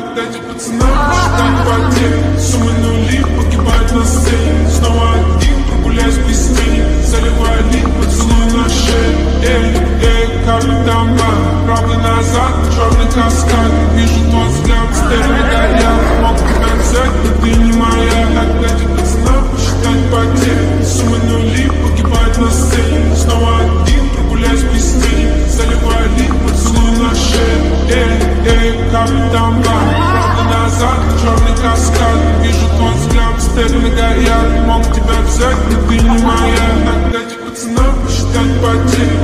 Отдать пацанам, считать потери Суммы нули погибают на сцене. Снова один, прогуляюсь без тени Заливаю лик, поцелуй на шее. Эй, эй, капитан Бар Правда назад, черный каскад. Вижу твой взгляд, стены Правда назад, черный каскад Вижу твой взгляд, стены горят. Мог тебя взять, но ты не моя. Отдать пацанам, считать потери